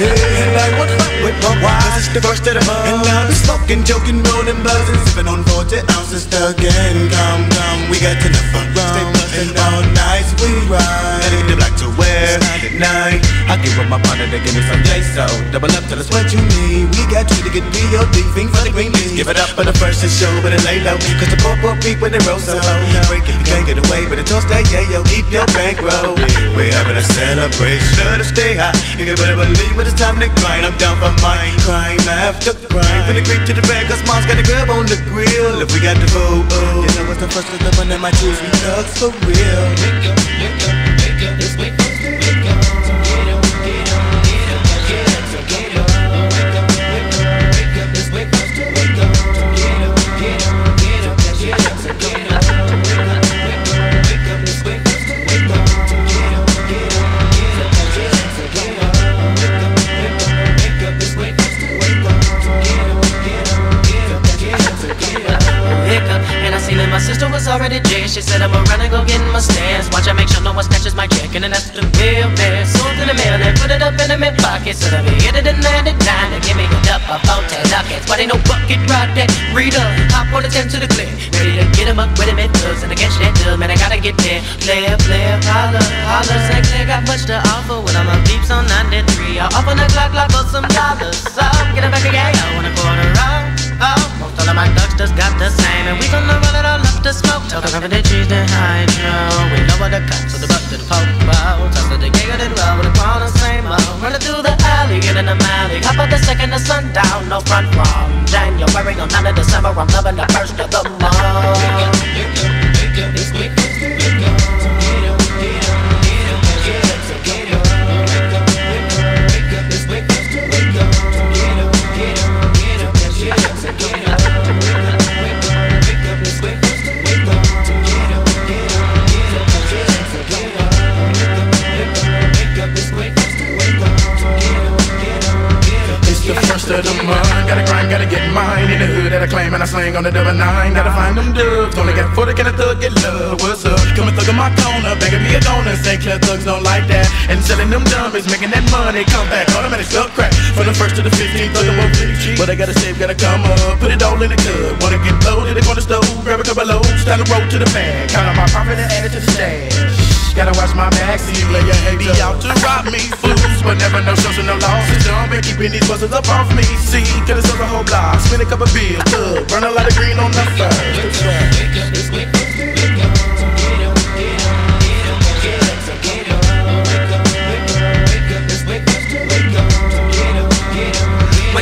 And I want to with my wife, it's the first of the month. And I'll be smoking, joking, rolling, buzzing, sipping on 40 ounces again. Come, come, we got enough fun. Stay buzzing all night, we ride. Get the black to wear at night. I give up my partner to give me some J so double up till it's what you need. We got you to get B.O.D. Fiend for the green leaves. Give it up for the first show, but it lay low. Cause the poor poor when they roll so low. Break if you can't get away, but it toast that yeah, yo, keep your bankroll. We're having a celebration, let us stay high. You can better believe when it's time to grind. I'm down for mine, crime after crime. From the creek to the bag, cause mom's got a grub on the grill. If we got the vote, oh, you know what's the first of the one that might choose me thugs for real. Already dead. She said I'ma run and go get my stairs. Watch I make sure no one snatches my check and then that's the bill. Sold to the mail and put it up in the mid pocket. So that we hit it it down and give me a duck a phone ten nuggets. But ain't no bucket right there. Read up, hop on the ten to the clip. Ready to get him up with him in thugs and against that dub. Man, I gotta get there. Player, player, holler, holler. Say clear, got much to offer when I'm on beeps on 93. I'll up on the clock, clock for some dollars. So get it back again, I wanna go on a off. Oh, most all of my ducks just got the same, and we gonna run it all up the smoke. Tell the cheese the hydro. We know what the cuts of the butt to the poke bow. Touch the gig of the road with a crown the same old. Running through the alley, in the alley. Hop out the second the sundown, no front from January on 9 of December. I'm loving the the the. Gotta grind, gotta get mine. In the hood that I claim and I slang on the double nine. Gotta find them dubs. Only got 40, can a thug get love? What's up? Come and thug in my corner, begging me a donor. St. Clair thugs don't like that. And selling them dummies, making that money come back. Automatic stuff crack. From the first to the 15th, thug cheap. But I gotta save, gotta come up. Put it all in the cup. Wanna get loaded, they the stove. Grab a couple loads, down the road to the bag. Count on my profit and add it to the stash. Gotta watch my back, see player hate be out to rob me. Fools, but never no social, no losses. Don't be keeping these buzzers up off me. See, could've sold a whole block, spin a couple bills, thug, run a lot of green on the first.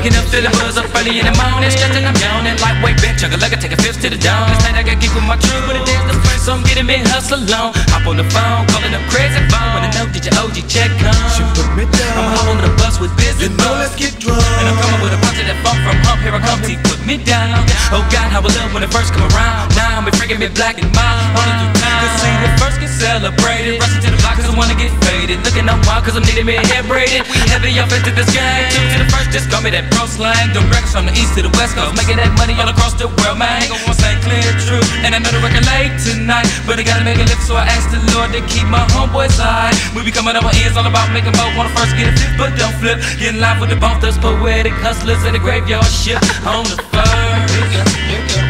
Waking up to the buzz up early in the morning. Stretching, I'm yawning. Lightweight bench, chugga like I take a fifth to the dawn. This night I got geek with my true, but it dance the friends, so I'm getting me hustle on. Hop on the phone, calling up crazy phone. Wanna know, did your OG check come? She put me down. I'ma hop on the bus with busy You know, let's get drunk. And I'm coming with a punch of that funk from hump. Here I come, T put me down. Oh God, how I love when it first come around. Now I'm freaking me black and mild. Only Cause see, the first get celebrated. Rushing to the block cause I wanna get faded. Looking up wild cause I'm needing me a hair braided. We Heavy off into this game. Two to the first, just call me that pro slang. Records from the east to the west coast, making that money all across the world, man. Ain't gon' St. Clair true, and I know the record late tonight, but I gotta make a lift, so I asked the Lord to keep my homeboys high. We be coming up on ends, all about making both. Wanna first get a flip, but don't flip. Getting live with the bump, those poetic hustlers in the graveyard ship on the first.